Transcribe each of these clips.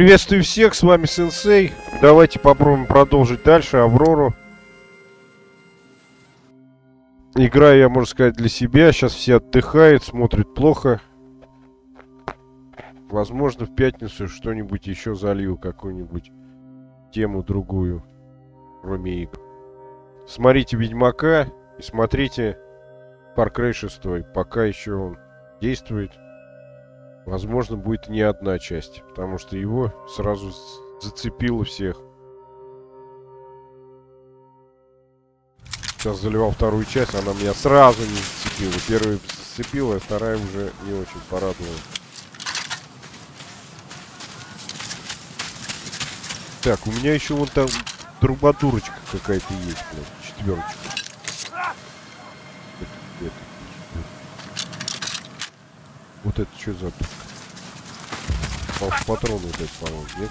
Приветствую всех, с вами Сенсей. Давайте попробуем продолжить дальше Аврору. Играю я, можно сказать, для себя. Сейчас все отдыхают, смотрят плохо. Возможно, в пятницу что-нибудь еще залью, какую-нибудь тему другую, кроме игр. Смотрите Ведьмака и смотрите Far Cry 6, пока еще он действует. Возможно, будет не одна часть, потому что его сразу зацепило всех. Сейчас заливал вторую часть, она меня сразу не зацепила. Первая зацепила, а вторая уже не очень порадовала. Так, у меня еще вон там трубадурочка какая-то есть, блядь, четверочка. Это, вот это что за Пал патроны опять, по-моему, нет?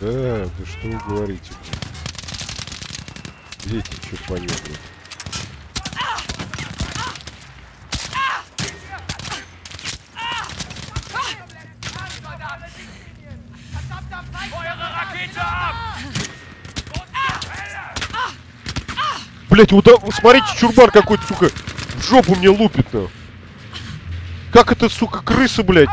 Да, да что вы говорите? Дети, что понятно. Блять, вот, смотрите, чурбан какой-то, сука, в жопу мне лупит-то. Как это, сука, крыса, блядь?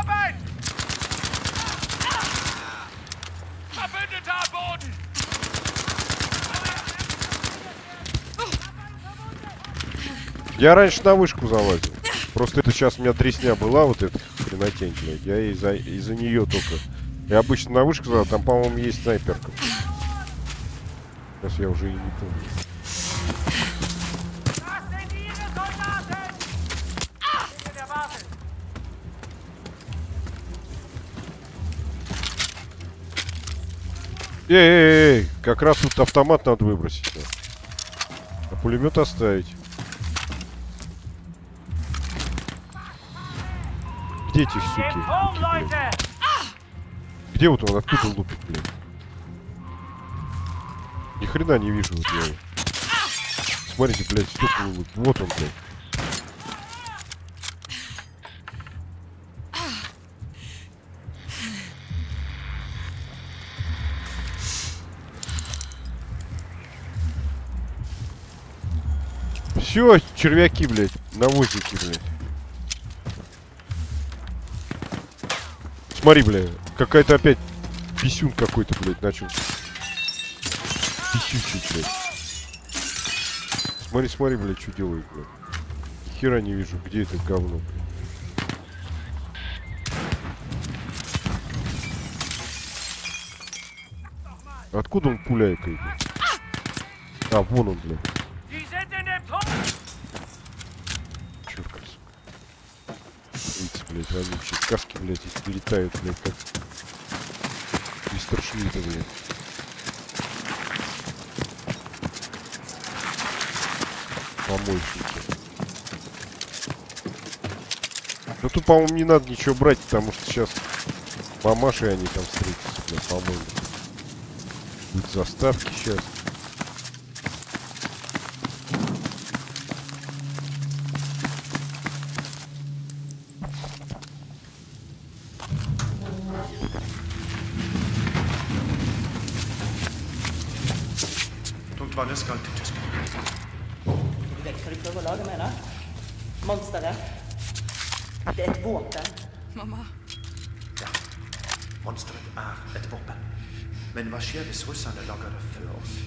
Я раньше на вышку залазил. Просто это сейчас у меня тресня была, вот эта хренотень, блядь. Я из-за из, -за, нее только. Я обычно на вышку залазил, там, по-моему, есть снайперка. Сейчас я уже и не помню. Эй, эй, эй, как раз тут автомат надо выбросить. А пулемет оставить. Где эти суки? Где вот он? Откуда лупит, блин? Ни хрена не вижу вот его. Смотрите, блядь, столько лупит. Вот он, блядь. Все, червяки, блядь, навозники, блядь. Смотри, блядь, какая-то опять писюн какой-то, блядь, начал. Писючий, блядь. Смотри, смотри, блядь, что делает, блядь. Хера не вижу, где это говно, блядь. Откуда он пуляет? А, вон он, блядь. блядь, вонючие. Каски, блядь, эти летают, блядь, как мистер Шмидта, блядь. Помойщики. Ну тут, по-моему, не надо ничего брать, потому что сейчас мамаши они там встретятся, блядь, по-моему. Будут заставки сейчас.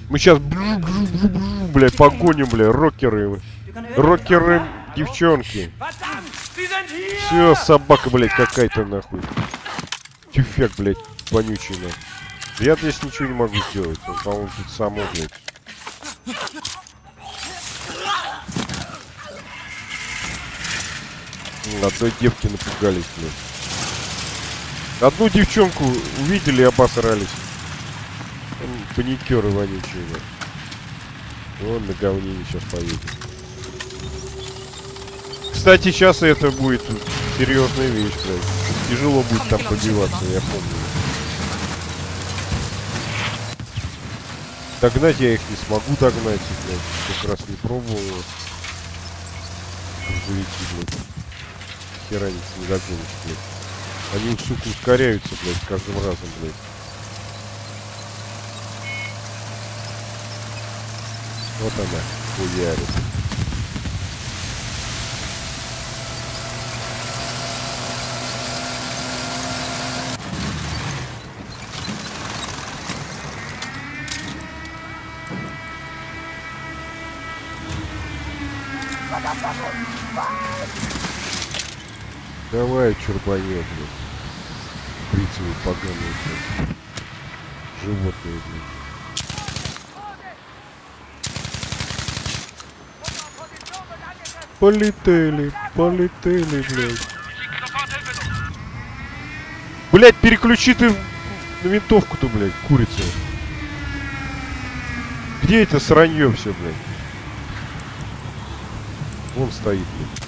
Мы сейчас, блядь, погоним, блядь, рокеры. Рокеры, девчонки. Все, собака, блядь, какая-то, нахуй. Тюфяк, блядь, вонючий, нахуй. Я здесь ничего не могу сделать. Он, по-моему, тут само, блядь. Одной девки напугались, блядь. Одну девчонку увидели и обосрались. Паникеры вонючие. Вон на говнине сейчас поедет. Кстати, сейчас это будет серьезная вещь, блядь. Тяжело будет там пробиваться, я помню. Догнать я их не смогу догнать, блядь. Как раз не пробовал. грузовики, блядь. Хера не догонишь, блядь. Они, сука, ускоряются, блядь, с каждым разом, блядь. Вот она, хуярит. Давай, чурбанет, блядь. Фрицевый поганый, блядь. Животные, блядь. Полетели, полетели, блядь. Блядь, переключи ты на винтовку-то, блядь, курица. Где это сранье все, блядь? Вон стоит, блядь.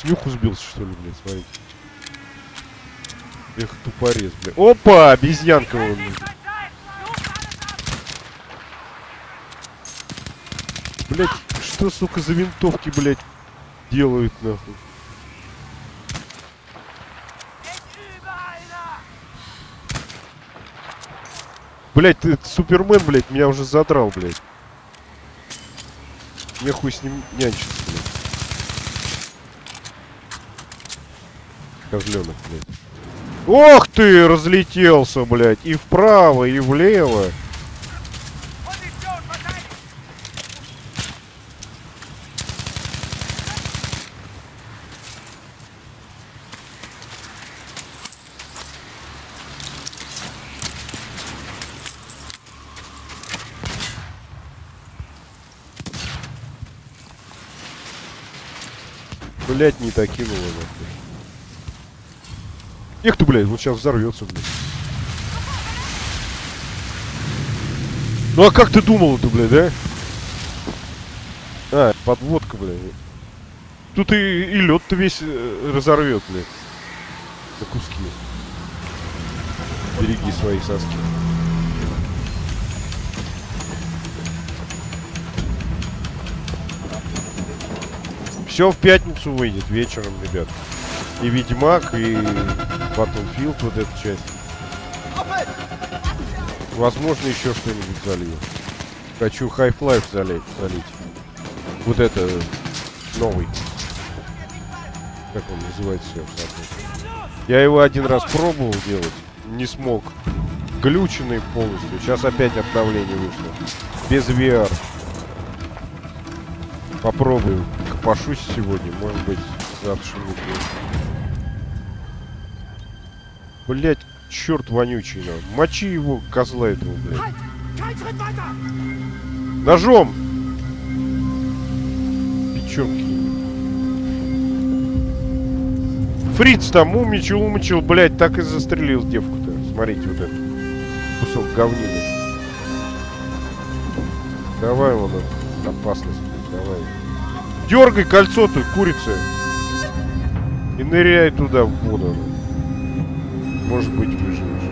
Снюху сбился, что ли, блядь, смотрите. Эх, тупорез, блядь. Опа, обезьянка вон. блядь. Блять, что, сука, за винтовки, блядь, делают, нахуй? Блять, ты Супермен, блядь, меня уже задрал, блядь. Мне хуй с ним нянчиться, блядь. Козленок, блядь. Ох ты, разлетелся, блядь, и вправо, и влево. Блять, не его, нахуй. Эх ты, блядь, вот сейчас взорвется, блядь. Ну а как ты думал это, блядь, да? А, подводка, блядь. Тут и, и лед-то весь э, разорвет, блядь. На куски. Береги свои соски. Все в пятницу выйдет вечером, ребят. И Ведьмак, и Battlefield, вот эта часть. Возможно, еще что-нибудь залью. Хочу Half-Life залить, залить. Вот это новый. Как он называется? Я его один раз пробовал делать, не смог. Глюченный полностью. Сейчас опять обновление вышло. Без VR. Попробую. Копошусь сегодня, может быть, завтрашний день. Блять, черт вонючий, на. Мочи его, козла этого, блядь. Ножом! Печенки. Фриц там умничал, умничал, блядь, так и застрелил девку-то. Смотрите, вот этот кусок говнины. Давай, вон, опасность, блядь, давай. Дергай кольцо-то, курица. И ныряй туда, в воду. Может быть, выживешь.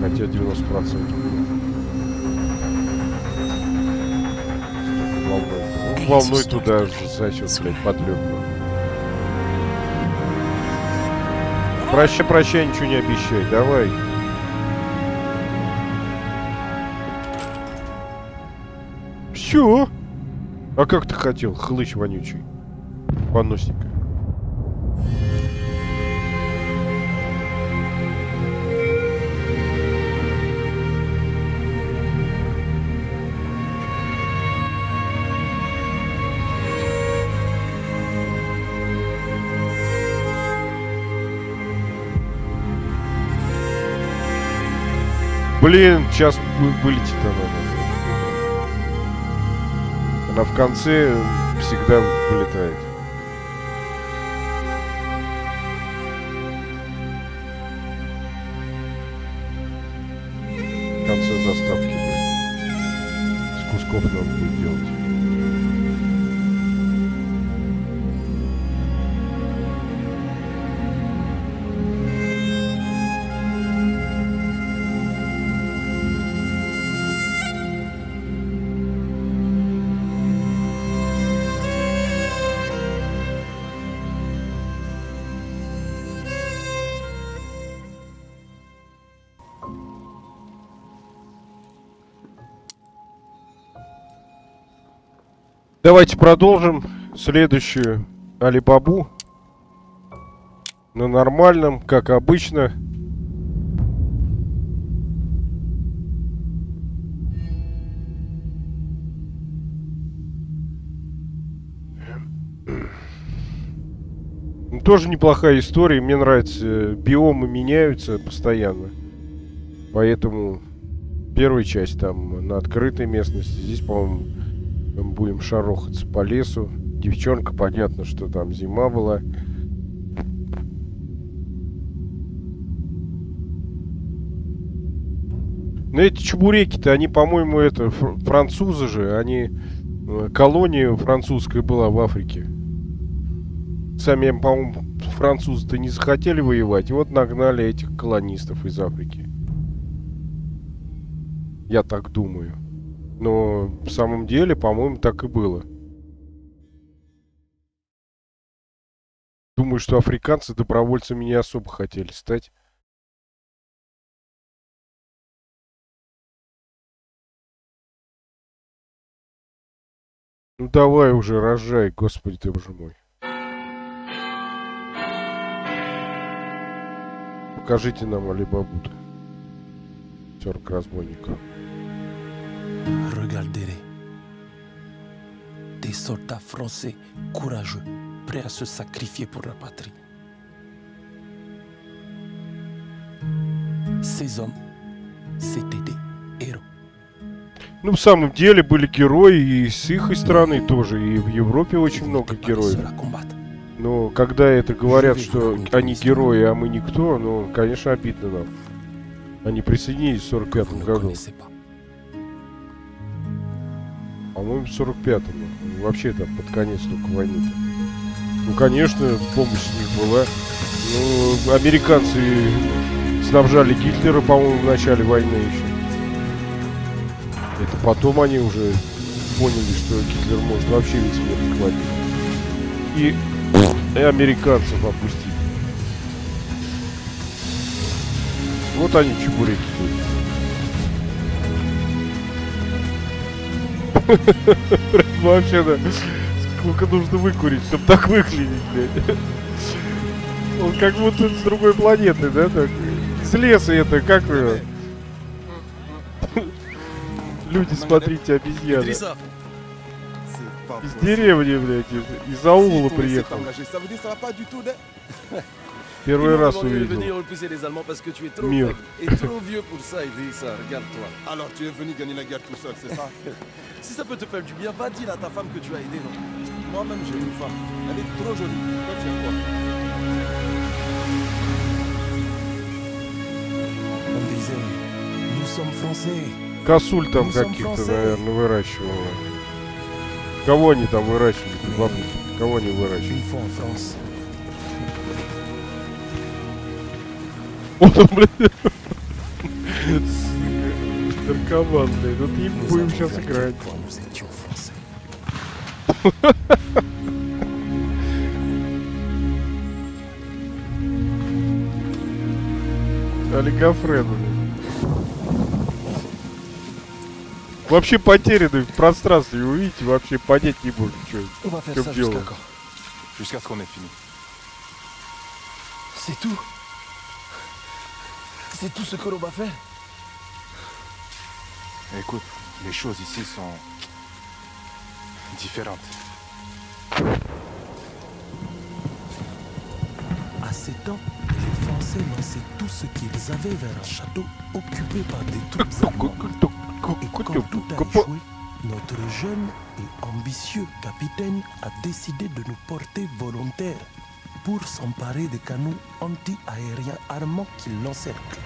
Хотя 90%. Волной. Ну, волной туда засосет, блядь, подлёгну. Прощай, прощай, ничего не обещай. Давай. Все. А как ты хотел, хлыщ вонючий? Поносика. Блин, сейчас вы- вылетит она. Она в конце всегда вылетает. В конце заставки, блин. С кусков надо будет делать. Давайте продолжим следующую Алибабу. На нормальном, как обычно. Ну, тоже неплохая история. Мне нравится. Биомы меняются постоянно. Поэтому первая часть там на открытой местности. Здесь, по-моему, мы будем шарохаться по лесу. Девчонка, понятно, что там зима была. Но эти чебуреки-то, они, по-моему, это французы же, они... Э, колония французская была в Африке. Сами, по-моему, французы-то не захотели воевать, и вот нагнали этих колонистов из Африки. Я так думаю. Но в самом деле, по-моему, так и было. Думаю, что африканцы добровольцами не особо хотели стать. Ну давай уже, рожай, господи ты боже мой. Покажите нам Алибабут. Терк разбойников. Regardez-les. Des soldats français courageux, prêts à se sacrifier pour la patrie. Ces hommes, c'était des héros. Ну, в самом деле, были герои и с их страны тоже, и в Европе очень много героев. Но когда это говорят, что они герои, а мы никто, ну, конечно, обидно нам. Они присоединились в 45 году. По-моему, в 45-м. Вообще там под конец только войны-то. Ну, конечно, помощь с них была. Ну, американцы снабжали Гитлера, по-моему, в начале войны еще. Это потом они уже поняли, что Гитлер может вообще весь мир захватить. И, и американцев опустить. Вот они чебуреки Вообще, да. Сколько нужно выкурить, чтобы так выглядеть, блядь. Он как будто с другой планеты, да, так? С леса это, как вы? Люди, смотрите, обезьяны. Из деревни, блядь, из аула приехал. Первый раз увидел. Мир. Si ça peut te faire du bien, va dire à ta femme que tu as aidé, Moi-même j'ai une femme. Elle est trop jolie. Toi tu es quoi On disait, nous sommes français. Косуль там каких-то, наверное, выращивала. Кого они там выращивали? Бабушки? Кого они выращивали? Вот он, блядь. Наркоман, блядь. Вот им будем сейчас играть. Олигофрен, блядь. Вообще потеряны в пространстве, вы видите, вообще понять не можем, что в чем дело. Jusqu'à ce qu'on ait fini. C'est tout C'est tout ce que l'on va faire Écoute, les choses ici sont différentes. À ces temps, les Français lançaient tout ce qu'ils avaient vers un château occupé par des troupes allemandes. Et quand tout a échoué, notre jeune et ambitieux capitaine a décidé de nous porter volontaires pour s'emparer des canons anti-aériens armants qui l'encerclent.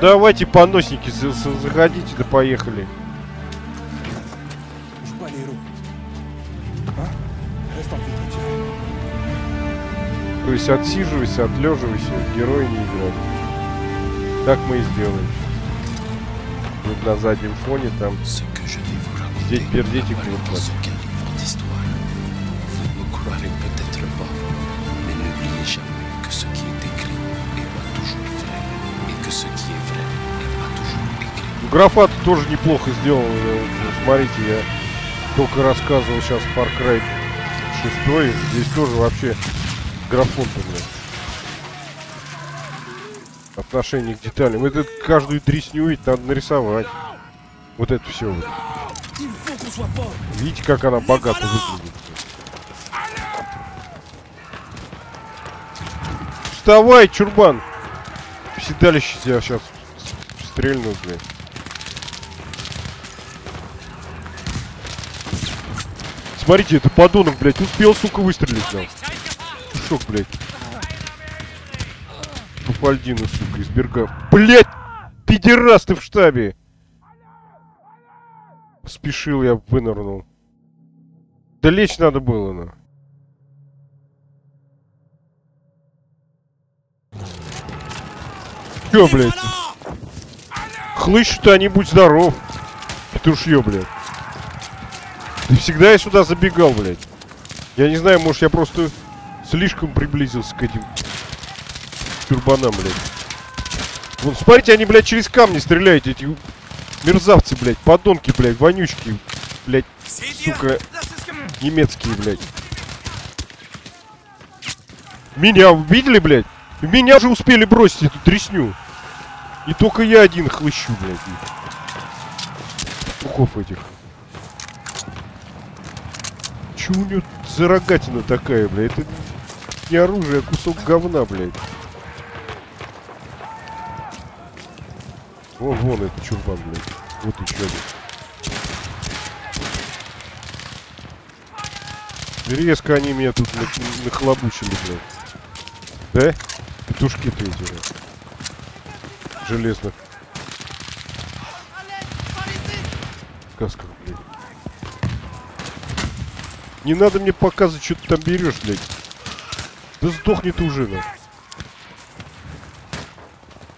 Давайте поносники заходите, да поехали. То есть отсиживайся, отлеживайся, герой не играть. Так мы и сделаем на заднем фоне там. Здесь пердите крупно. Графа тоже неплохо сделал. Э, смотрите, я только рассказывал сейчас Far Cry 6. Здесь тоже вообще графон-то, блядь. Отношение к деталям. Это каждую дресню ведь надо нарисовать. Вот это все. Вот. Видите, как она богато выглядит. Вставай, чурбан! Седалище тебя сейчас стрельнут, блядь. Смотрите, это подонок, блядь, успел, сука, выстрелить нам. Шок, блядь. Пуфальдина, сука, из берга. Блядь! Пидерас ты в штабе! Спешил я, вынырнул. Да лечь надо было, на. Чё, блядь? Хлыщ-то, не будь здоров. Петушье, блядь. Ты всегда я сюда забегал, блядь. Я не знаю, может я просто слишком приблизился к этим тюрбанам, блядь. Вон, смотрите, они, блядь, через камни стреляют, эти мерзавцы, блядь, подонки, блядь, вонючки, блядь, сука, немецкие, блядь. Меня видели, блядь? Меня же успели бросить эту тресню. И только я один хлыщу, блядь. Пухов этих. Чё у него за рогатина такая, блядь? Это не оружие, а кусок говна, блядь. Вон, вон этот чурбан, блядь. Вот еще один. Резко они меня тут на- нахлобучили, блядь. Да? Петушки-то эти, блядь. Железных. Касках, блядь. Не надо мне показывать, что ты там берешь, блядь. Да сдохни ты уже, на.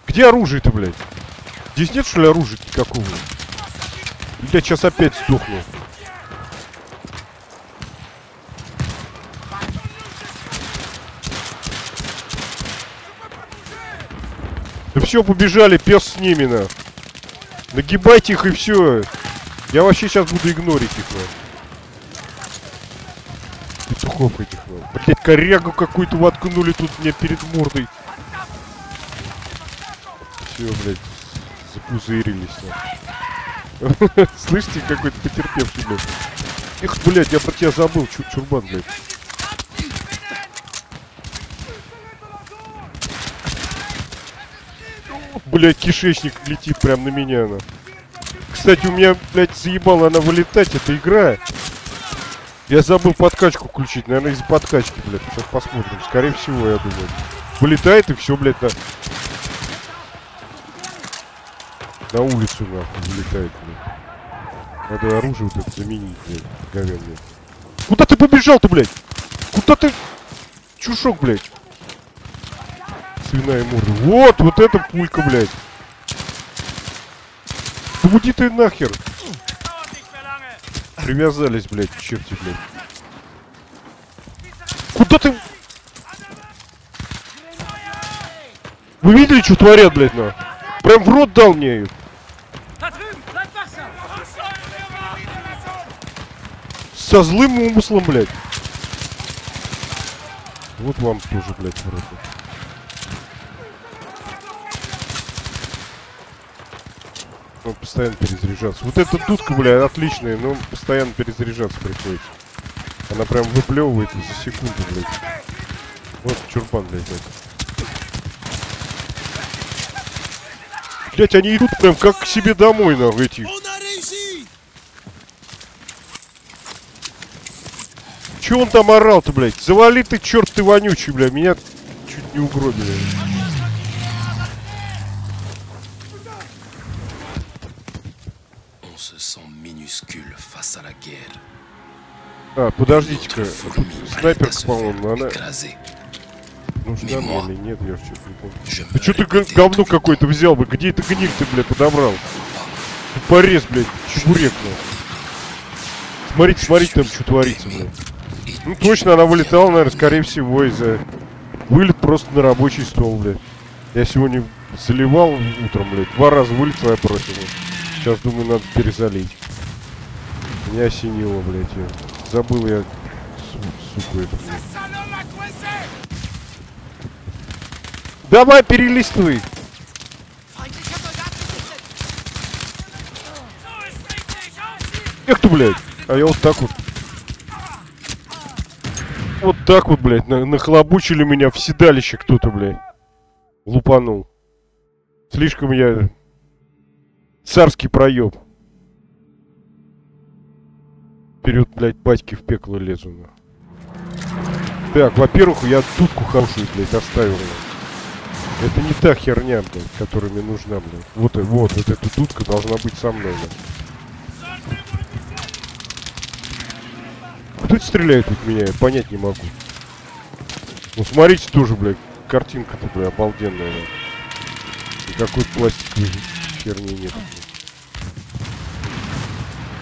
Где оружие-то, блядь? Здесь нет, что ли, оружия никакого? Я сейчас опять сдохну. Да все, побежали, пес с ними, на. Нагибайте их и все. Я вообще сейчас буду игнорить их, на. Петухов этих, на. Блять, корягу какую-то воткнули тут мне перед мордой. Все, блядь, запузырились. Слышите, какой-то потерпевший, блядь. Эх, блядь, я про тебя забыл, чур чурбан, блядь. Блять, кишечник летит прям на меня, она. Кстати, у меня, блядь, заебала она вылетать, эта игра. Я забыл подкачку включить, наверное, из-за подкачки, блядь. Сейчас посмотрим. Скорее всего, я думаю. Вылетает и все, блядь, на... На улицу, нахуй, вылетает, блядь. Надо оружие вот это заменить, блядь, говенное. Куда ты побежал-то, блядь? Куда ты... Чушок, блядь. Свиная морда. Вот, вот эта пулька, блядь. Да уйди ты нахер. Привязались, блядь, черти, блядь. Куда ты... Вы видели, что творят, блядь, на? Прям в рот дал мне ее. Со злым умыслом, блядь. Вот вам тоже, блядь, в рот. Он постоянно перезаряжаться. Вот эта дудка, бля, отличная, но постоянно перезаряжаться приходится. Она прям выплевывает за секунду, блядь. Вот чурбан, блядь, это. Блять, они идут прям как к себе домой, нахуй, эти. On a réussi Че он там орал-то, блядь? Завали ты, черт ты вонючий, бля. Меня чуть не угробили. А, подождите-ка. Se по-моему, она нужна мне или нет, я что-то не помню. Ты что ты говно какое-то взял бы? Где это гниль ты, блядь, подобрал? Ты порез, блядь, чебурек, ну. Смотрите, смотрите, там что творится, блядь. Ну точно, она вылетала, наверное, скорее всего, из-за... Вылет просто на рабочий стол, блядь. Я сегодня заливал утром, блядь. Два раза вылетела, я бросил. Сейчас, думаю, надо перезалить. Меня осенило, блядь. Забыл я, су- сука, это, блядь. Давай, перелистывай! Эх ты, блядь! А я вот так вот. Вот так вот, блядь, на нахлобучили меня в седалище кто-то, блядь. Лупанул. Слишком я... Царский проеб. Вперед, блядь, батьки в пекло лезу, на. Так, во-первых, я дудку хорошую, блядь, оставил. Это не та херня, блядь, которая мне нужна, блядь. Вот, вот, вот эта дудка должна быть со мной, блядь. Кто это стреляет от меня? Я понять не могу. Ну смотрите тоже, блядь, картинка-то, блядь, обалденная, блядь. Никакой пластиковой херни нет. блядь.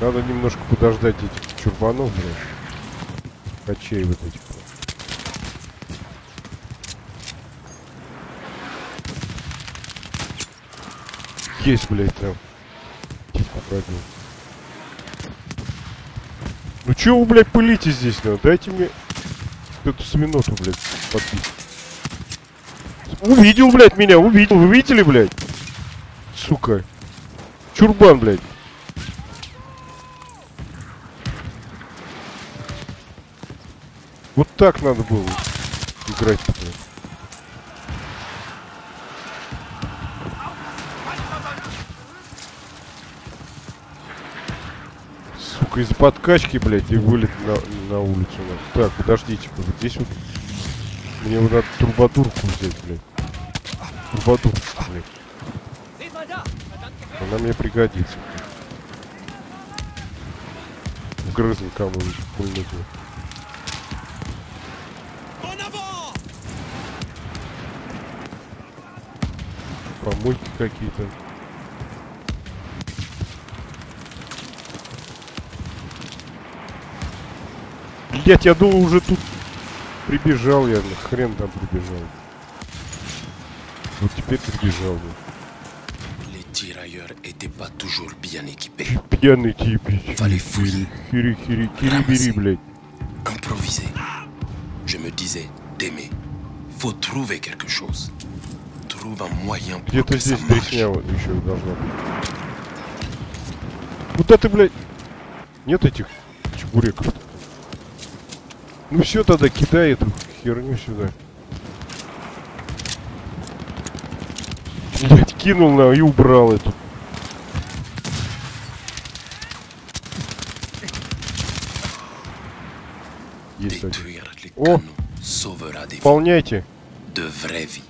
Надо немножко подождать этих чурбанов, блядь. Качей вот этих. блядь. Есть, блядь, там. Типа пробил. Ну чё вы, блядь, пылите здесь, ну? Дайте мне эту свиноту, блядь, подбить. Увидел, блядь, меня, увидел. Вы видели, блядь? Сука. Чурбан, блядь. Вот так надо было играть, блядь. Сука, из-за подкачки, блядь, и вылет на, на улицу. Так, подождите-ка, здесь вот... Мне вот надо турбодурку взять, блядь. Турбодурку, блядь. Она мне пригодится. В грызн кому-нибудь пульнуть. Помойки какие-то. Блять, я думал уже тут прибежал я, хрен там прибежал. Вот теперь прибежал. Пьяный тип. Хири, хири, кири, бери, блядь. improviser. Je me disais, d'aimer. Faut trouver quelque chose. Trouve un moyen pour Где-то здесь дресня вот еще должна быть. Куда ты, блядь? Нет этих чебуреков? Ну все тогда, кидай эту херню сюда. Блять, кинул на и убрал эту. Есть один. Oh. vies. Выполняйте. De vraies vies.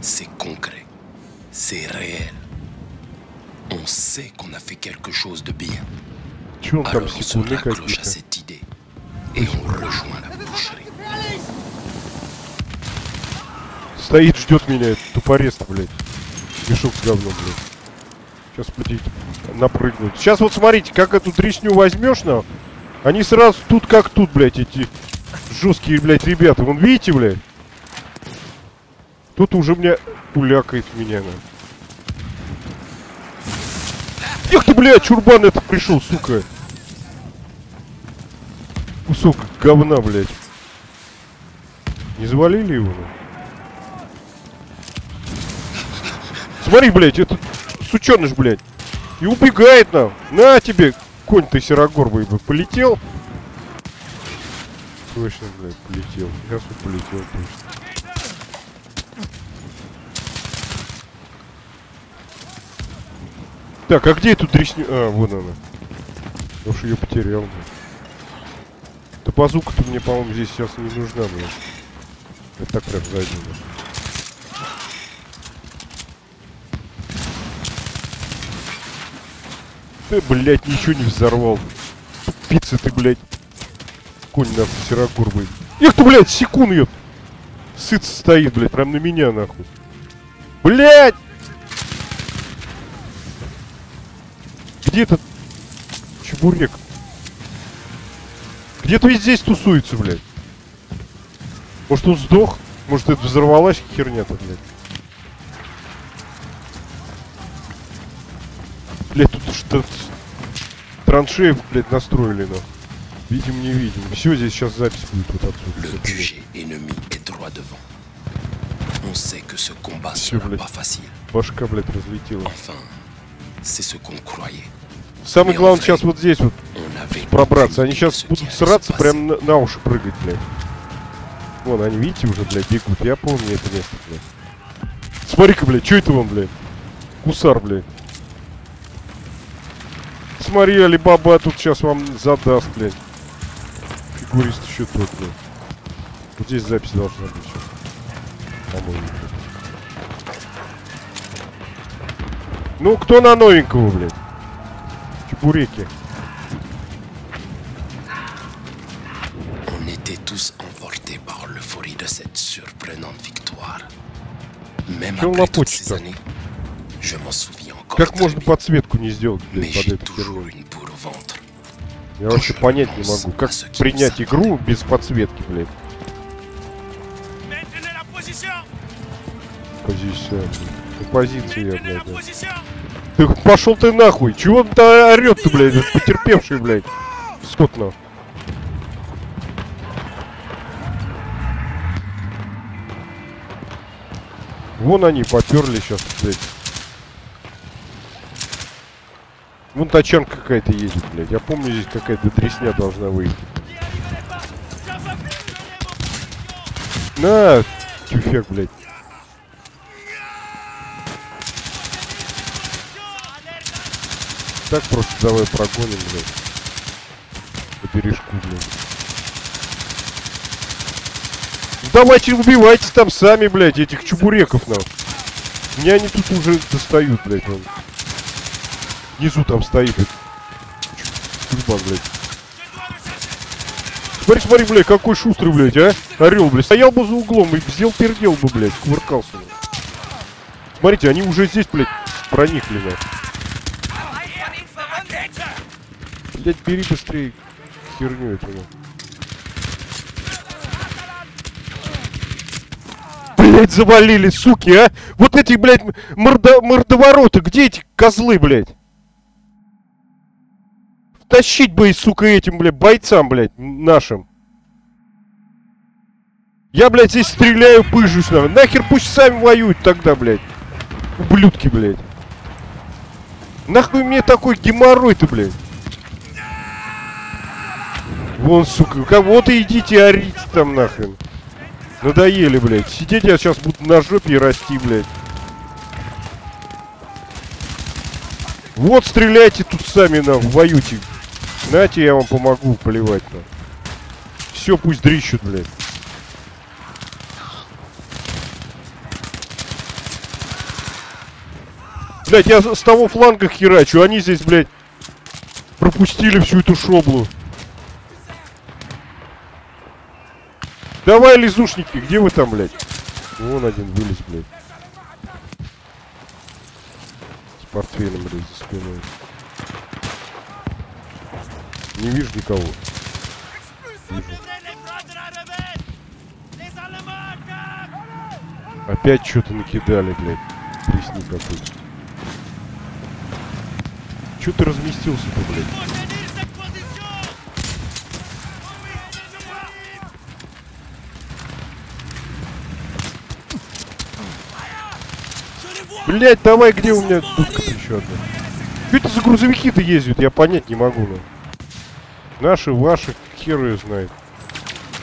C'est concret. C'est réel. On sait qu'on a fait quelque chose de bien. Че он там Alors on se секунды à какие-то? cette boucherie. Стоит, ждет меня, этот тупорез, блядь. Мешок с говном, блядь. Сейчас, блядь, напрыгнуть. Сейчас вот смотрите, как эту дресню возьмешь, на, они сразу тут как тут, блядь, эти жесткие, блядь, ребята. Вон, видите, блядь? Тут уже меня пулякает меня, на. Эх ты, блядь, чурбан это пришел, сука. Кусок говна, блядь. Не завалили его? Смотри, блядь, этот сученыш, блядь. И убегает нам. На тебе, конь ты серогорбый бы полетел. Точно, блядь, полетел. Сейчас вот полетел точно. Так, а где эту дресню? А, вон она. Уж ее потерял. блядь. Да базука-то мне, по-моему, здесь сейчас не нужна, блядь. Я так прям блядь. Ты, блядь, ничего не взорвал. Пицца ты, блядь. Конь нахуй, серогорбый. Эх ты, блядь, секунд, ёп. Сыц стоит, блядь, прям на меня, нахуй. Блядь! Где этот чебурек? Где-то ведь здесь тусуется, блядь. Может он сдох? Может это взорвалась херня-то, блядь? траншеев, блядь, настроили, но. Видим, не видим. Все, здесь сейчас запись будет вот отсюда. On sait que ce combat Monsieur sera Blake. pas facile. Башка, блядь, разлетела. Enfin, c'est ce qu'on croyait. Самое главное сейчас вот здесь вот пробраться. Они сейчас будут сраться, прям на, на уши прыгать, блядь. Вон, они, видите, уже, блядь, бегут. Я помню это место, блядь. Смотри-ка, блядь, что это он, блядь? Кусар, блядь. Смотри, Алибаба тут сейчас вам задаст, блядь. Фигурист еще тот, блядь. Вот здесь запись должна быть. По-моему. Ну, кто на новенького, блядь? Чебуреки. Souviens encore Как можно подсветку не сделать, блядь, под эту херню? Я вообще понять не могу. Как принять игру без подсветки, блядь? Позиция. блядь. Позиция, блядь. Ты пошел ты нахуй! Чего он то орет-то, блядь? этот Потерпевший, блядь. Скотно. Вон они поперли сейчас, блядь. Вон тачанка какая-то едет, блядь. Я помню, здесь какая-то дресня должна выехать. На, тюфяк, блядь. Так просто давай прогоним, блядь. По бережку, блядь. Ну, давайте убивайте там сами, блядь, этих чебуреков, нам. Меня они тут уже достают, блядь, вон. Внизу там стоит чурбан, блядь. Смотри, смотри, блядь, какой шустрый, блядь, а? Орел, блядь. Стоял бы за углом и сделал пердел бы, блядь, кувыркался. блядь. Смотрите, они уже здесь, блядь, проникли, блядь. Блядь, бери быстрее херню эту, ну. Блядь, завалили, суки, а! Вот эти, блядь, мордо мордовороты, где эти козлы, блядь? Тащить бы и, сука, этим, блядь, бойцам, блядь, нашим. Я, блядь, здесь стреляю, пыжусь, нахуй. Нахер пусть сами воюют тогда, блядь. Ублюдки, блядь. Нахуй мне такой геморрой-то, блядь. Вон, сука, кого-то идите орите там нахрен. Надоели, блядь. Сидеть я сейчас буду на жопе и расти, блядь. Вот стреляйте тут сами, нахуй, воюйте. Знаете, я вам помогу поливать, нахуй. Все, пусть дрищут, блядь. Блядь, я с того фланга херачу, они здесь, блядь, пропустили всю эту шоблу. Давай, лизушники, где вы там, блядь? Вон один вылез, блядь. С портфелем, блядь, за спиной. Не вижу никого. Вижу. Опять что-то накидали, блядь. Тресни какой-то. Чё ты разместился-то, блядь? Блять, давай, где у меня дудка еще одна? Что это за грузовики-то ездят? Я понять не могу, ну. Наши, ваши, хер ее знает.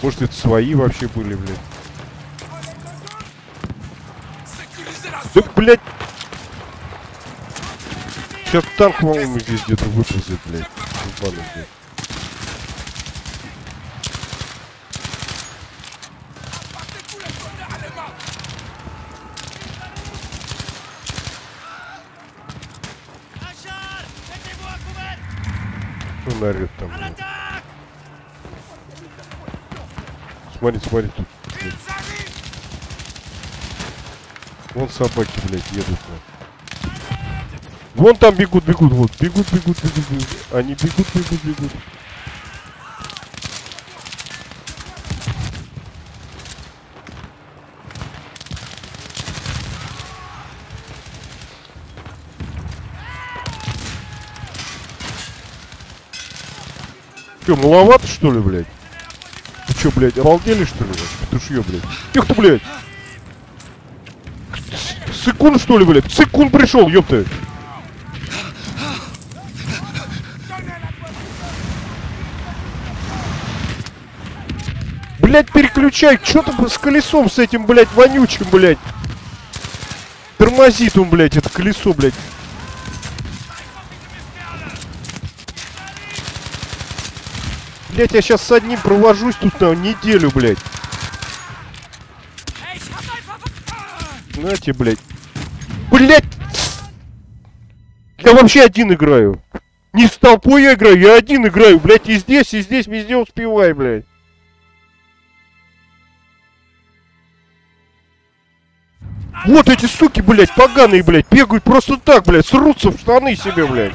Может, это свои вообще были, блядь. Да, блядь. Сейчас танк, по-моему, здесь где-то выползет, блядь. Блядь. Орёт там? Смотри, смотри, тут, блядь. Вон собаки, блядь, едут, блядь. Вон там бегут, бегут, вот. Бегут, бегут, бегут, бегут. Они бегут, бегут, бегут. Че, маловато, что ли, блядь? Ты чё, блядь, обалдели, что ли, блядь? Петушье, блядь. Тихо ты, блядь! Цикун, что ли, блядь? Цикун пришел, ёпта! Блядь, переключай, чё ты с колесом с этим, блядь, вонючим, блядь? Тормозит он, блядь, это колесо, блядь. Блять, я сейчас с одним провожусь тут на неделю, блядь. Знаете, блядь. Блять! Я вообще один играю. Не с толпой я играю, я один играю, блядь, и здесь, и здесь, везде успевай, блядь. Вот эти суки, блядь, поганые, блядь, бегают просто так, блядь, срутся в штаны себе, блядь.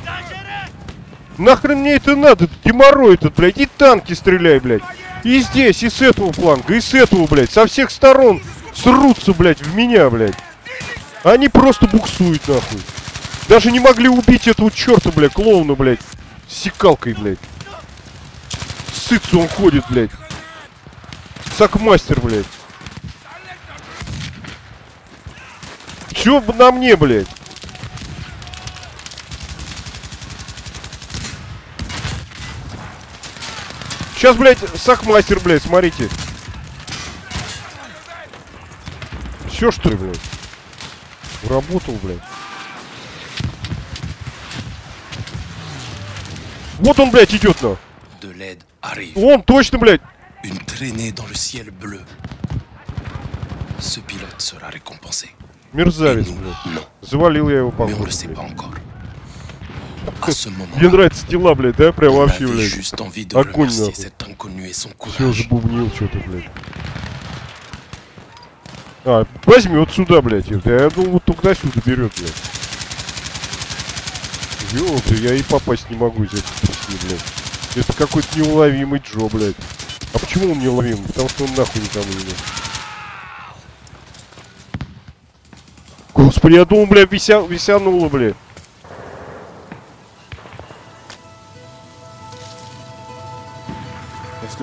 Нахрен мне это надо, геморрой этот, блядь, и танки стреляй, блядь. И здесь, и с этого фланга, и с этого, блядь, со всех сторон срутся, блядь, в меня, блядь. Они просто буксуют, нахуй. Даже не могли убить этого черта, блядь, клоуна, блядь. С секалкой, блядь. Сыться он ходит, блядь. Сакмастер, блядь. Чё на мне, блядь? Сейчас, блядь, сахмастер, блядь, смотрите. Все, что ли, блядь? Работал, блядь. Вот он, блядь, идет, на. Он точно, блядь. Une traînée dans le ciel bleu. Ce pilote sera récompensé. Et Мерзавец, блядь. Завалил я его, Mais Мне нравятся тела, блядь, да? Прям вообще, блядь. Огонь, нахуй. Все, забубнил что-то, блядь. А, возьми вот сюда, блядь. Я думал, вот туда сюда берет, блядь. Ёлки, я и попасть не могу из этих песни, блядь. Это какой-то неуловимый Джо, блядь. А почему он неуловимый? Потому что он нахуй никому не нужен. Господи, я думал, блядь, вися... висянуло, блядь.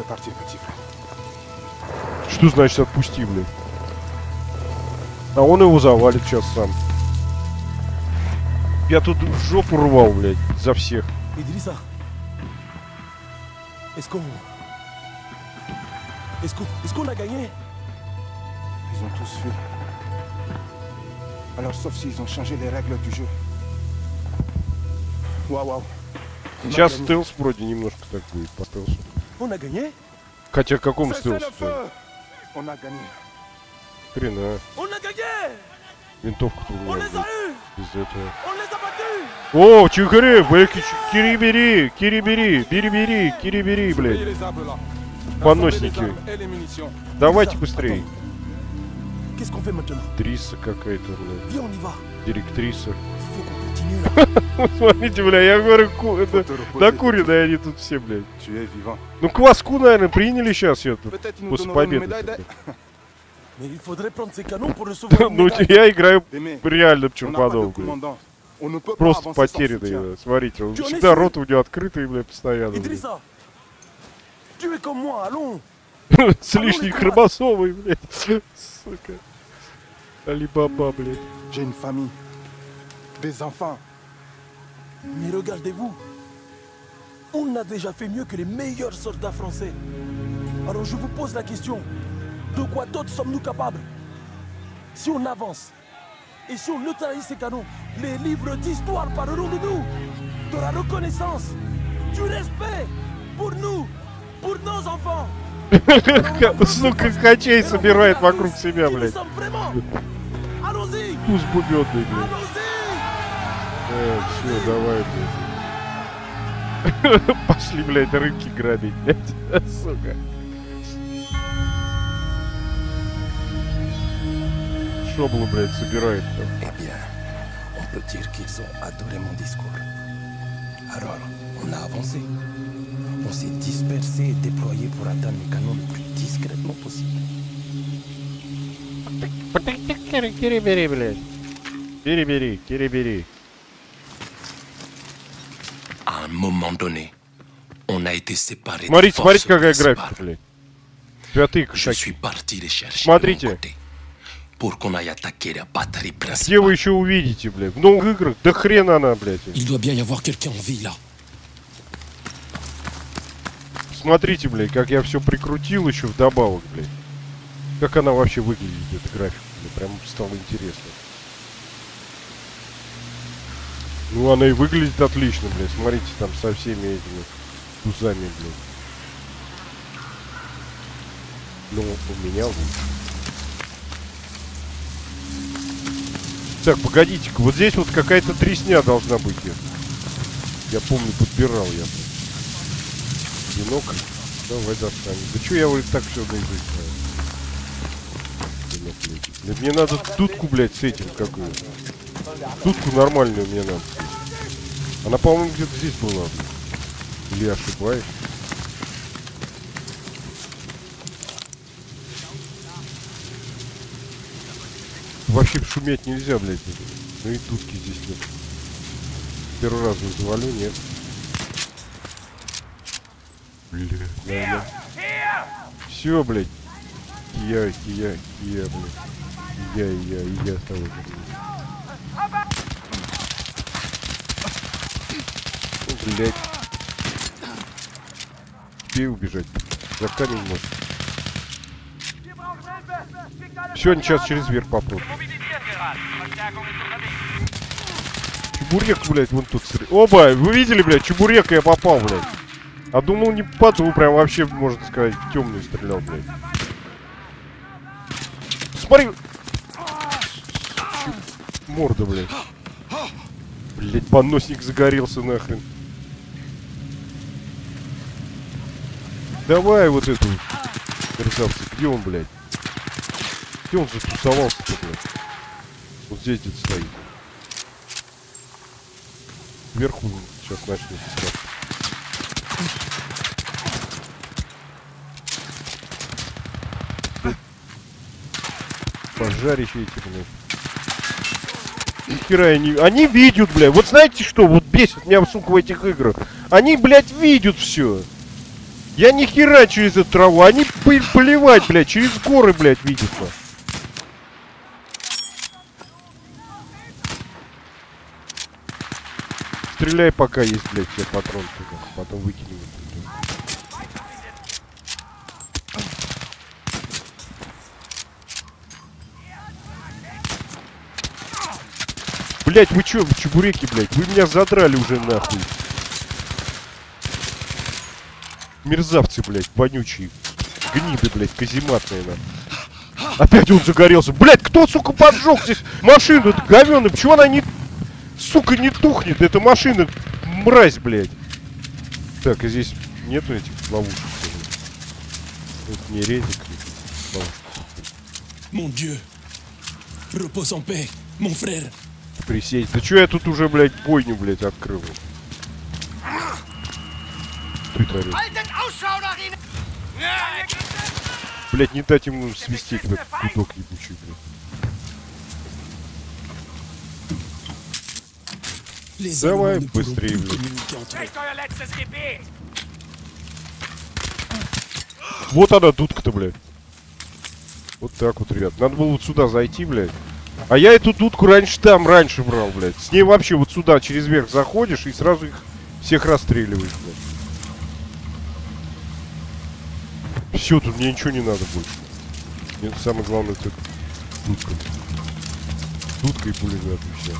Partir, petit frère. Что значит отпусти, блядь? А он его завалит сейчас сам. Я тут в жопу рвал, блядь, за всех. Est-ce qu'on est qu'on a gagné Ils ont tous fui. Alors, sauf s'ils ont changé les règles du jeu. On a Сейчас стелс вроде немножко так будет по стелсу. Gagné Хотя каком On a gagné. Хрена. Gagné Винтовка-то у меня, eus без этого. О, чихари, блядь, кири-бери, кири-бери, бери-бери, кири-бери, блядь. Поносики. Munitions. Давайте быстрее. Дриса какая-то, блядь, директриса. Смотрите, бля, я говорю, ку- это накуренные они тут все, блядь. Ну, кваску, наверное, приняли сейчас nous После победы. Ну, médaille. я играю реально ne peut pas Просто потерянный, да. Смотрите, он всегда рот у него открытый, блядь, постоянно. блядь. Idrissa Tu es comme moi, allons С лишней хромосомой, блядь. Сука. Алибаба, блядь. J'ai une famille. Des enfants. Mais regardez-vous On a déjà fait mieux que les meilleurs soldats français. Alors je vous pose la question. De quoi d'autre sommes-nous capables Si on avance et si on neutralise ces canons, les livres d'histoire parleront de nous, de la reconnaissance, du respect pour nous, pour nos enfants. Сука, качей собирает вокруг себя, Qui nous блядь. sommes vraiment. Allons-y Вкус бубёдный, блядь. Э, все, давай, блядь. Пошли, блядь, рынки грабить, блядь. Сука. Шоблу, блядь, собирает там. Eh bien, on peut dire qu'ils ont adoré mon discours. Alors, on a avancé. On s'est dispersé et déployé pour atteindre les canons le plus discrètement possible. Кири-бери, блядь. Кири-бери, кири-бери. À un moment donné, On a été séparés de Смотрите, force смотрите, какая графика, блядь. Пятые Je suis parti les chercher Смотрите. de mon côté pour qu'on aille attaquer la batterie Где principale. вы еще увидите, блядь? В новых играх? Да хрен она, блядь. Il doit bien y avoir quelqu'un en vie là. Смотрите, блядь, как я все прикрутил еще вдобавок, блядь. Как она вообще выглядит, эта графика. Мне прям стало интересно. Ну, она и выглядит отлично, блядь. Смотрите, там со всеми этими тузами, блядь. Ну, у меня лучше. Так, погодите-ка, вот здесь вот какая-то тресня должна быть. Я, помню, подбирал я. Бинокль. Давай достанем. Да что я вот так все наизусть Мне надо дудку, блядь, с этим какую. Дудку нормальную мне надо. Она, по-моему, где-то здесь была. Или я ошибаюсь? Вообще шуметь нельзя, блядь. Ну и дудки здесь нет. Первый раз завалю, нет. Бля, нормально. Все, блядь. Я, я, я, блядь. Я, я, я того же. Ну, блядь. Успей убежать. За камень может. Все, они сейчас через верх попрут. Чебурек, блядь, вон тут. смотри. Оба, вы видели, блядь, чебурека я попал, блядь. А думал, не попаду, прям вообще, можно сказать, в темную стрелял, блядь. Смотри! Морда, блядь. Блядь, поносник загорелся нахрен. Давай вот эту мерзавца. Где он, блядь? Где он затусовался-то, блядь? Вот здесь где-то стоит. Вверху сейчас начнет искать. Пожарище эти, блядь. Хера они... Они видят, блядь. Вот знаете что? Вот бесит меня, сука, в этих играх. Они, блядь, видят все. Я ни хера через эту траву. Они плевать, блядь. Через горы, блядь, видят. нахуй. Стреляй пока есть, блядь, патроны. туда. Потом выкинем. Блять, вы чё, вы чебуреки, блядь? Вы меня задрали уже нахуй. Мерзавцы, блядь, вонючие. Гниды, блядь, казематные, на. Опять он загорелся. Блядь, кто, сука, поджег здесь машину? Это говёный. Почему она не... Сука, не тухнет? Это машина, мразь, блядь. Так, и здесь нету этих ловушек. Это не резик. Mon Dieu. Repose en paix, mon frère. Присесть. Да чё я тут уже, блядь, бойню, блядь, открыл? Ты творишь. Блядь, не дать ему свистеть, этот гудок ебучий, блядь. Давай быстрее, блядь. Вот она, дудка-то, блядь. Вот так вот, ребят. Надо было вот сюда зайти, блядь. А я эту дудку раньше там, раньше брал, блядь. С ней вообще вот сюда через верх заходишь и сразу их всех расстреливаешь, блядь. Все, тут мне ничего не надо больше. Мне самое главное это дудка. Дудка и пулемет, и все.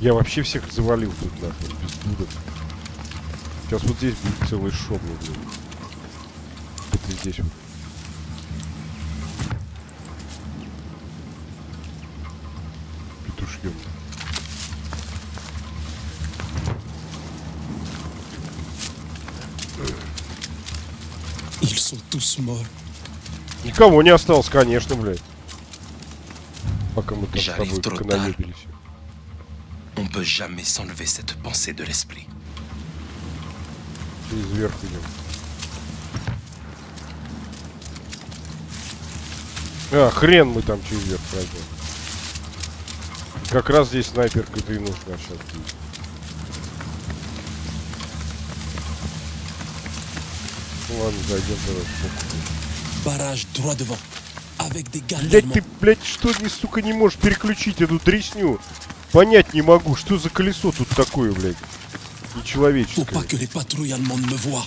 Я вообще всех завалил тут, нахуй, без дудок. Сейчас вот здесь будет целый шоп, блин. Это здесь вот. Петушьем. Ils sont tous morts. Никого не осталось, конечно, блядь. Пока мы там с тобой trop канонебились. On peut jamais s'enlever cette pensée de l'esprit. Через верх идем. А, хрен мы там через верх пройдем. Как раз здесь снайперка-то и нужна сейчас ладно, зайдем давай. Barrage droit devant. Avec des gardes Блять, ты, блядь, что не, сука, не можешь переключить эту дресню? Понять не могу, что за колесо тут такое, блядь? Faut Нечеловеческое. pas que les patrouilles allemandes me voient.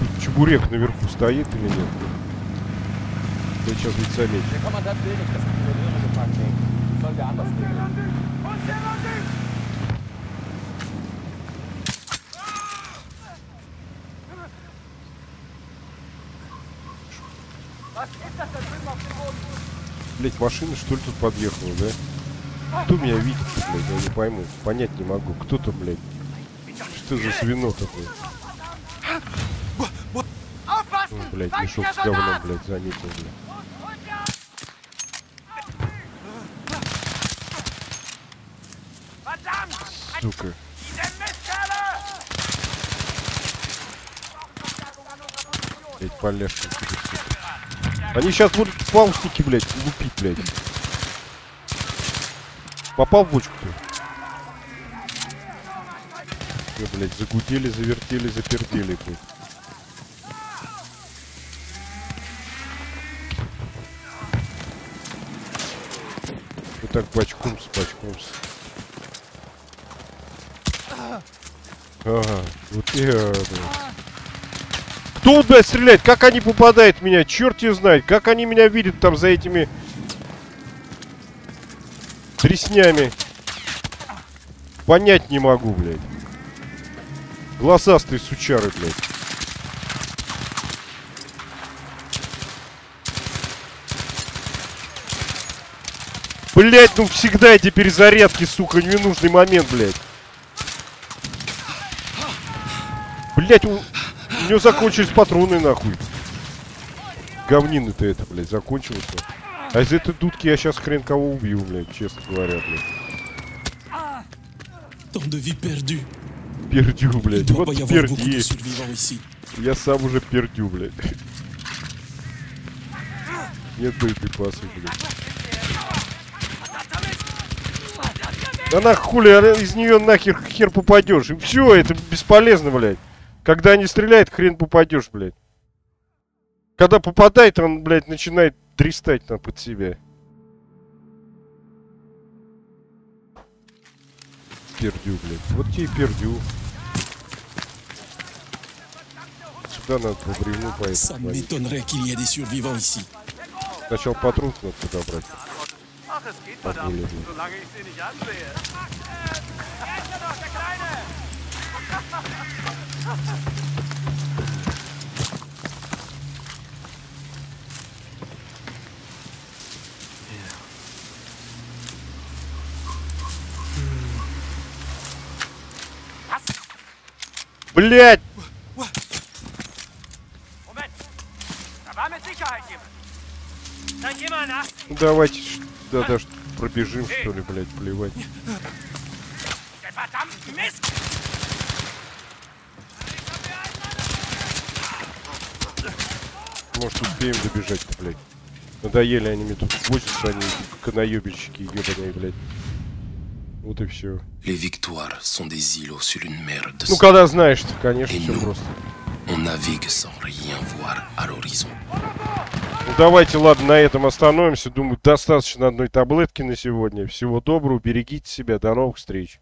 Тут чебурек наверху стоит или нет? Я сейчас ведь заметил. Wir anders regeln. Блять, машина что ли тут подъехала, да? Кто меня видит, блядь, я не пойму. Понять не могу. Кто-то, блядь. Что за свино такое? Ну, блядь, мешок с говном, блядь, заметил, блядь. Поляшки тебе, сука. Они сейчас будут фаустики, блядь, лупить, блядь. Попал в бочку-то? Всё, блядь, загудели, завертели, запердели, блядь. Вот так бочком с бочком с. Ага, вот это. Кто, блядь, стреляет? Как они попадают в меня? Черт ее знает. Как они меня видят там за этими... Треснями. Понять не могу, блядь. Глазастые сучары, блядь. Блять, ну всегда эти перезарядки, сука, ненужный момент, блядь. Блять, у, у него закончились патроны, нахуй. Говнины-то это, блядь, закончилось. нахуй. А из этой дудки я сейчас хрен кого убью, блядь, честно говоря, блядь. Tant de perdues. Пердю, блядь. Вот перди. Я сам уже пердю, блядь. Нет боеприпасов, блядь. Да нах хули, а из нее нахер хер попадешь. И все, это бесполезно, блядь. Когда они стреляют, хрен попадешь, блядь. Когда попадает, он, блядь, начинает дристать там под себя. Пердю, блядь. Вот тебе и пердю. Сюда надо по бревну поехать. Сначала патрон надо подобрать. Ach, Ну давайте, да, даже пробежим, что ли, блять, плевать. Может, успеем добежать-то, блядь. Надоели они мне тут возятся, они канаебельщики ебаные, блядь. Вот и все. Ну, когда знаешь-то, конечно, И все просто. Ну, давайте, ладно, на этом остановимся. Думаю, достаточно одной таблетки на сегодня. Всего доброго, берегите себя, до новых встреч.